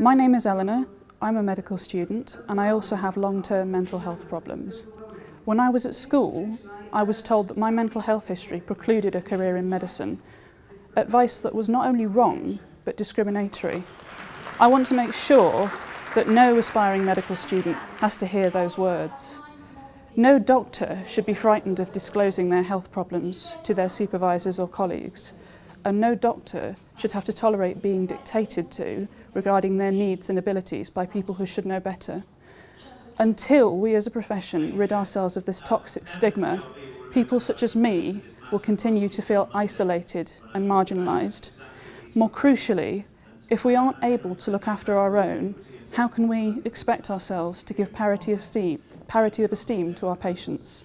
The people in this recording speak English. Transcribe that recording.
My name is Eleanor, I'm a medical student and I also have long-term mental health problems. When I was at school, I was told that my mental health history precluded a career in medicine, advice that was not only wrong but discriminatory. I want to make sure that no aspiring medical student has to hear those words. No doctor should be frightened of disclosing their health problems to their supervisors or colleagues, and no doctor should have to tolerate being dictated to regarding their needs and abilities by people who should know better. Until we as a profession rid ourselves of this toxic stigma, people such as me will continue to feel isolated and marginalised. More crucially, if we aren't able to look after our own, how can we expect ourselves to give parity of esteem, parity of esteem to our patients?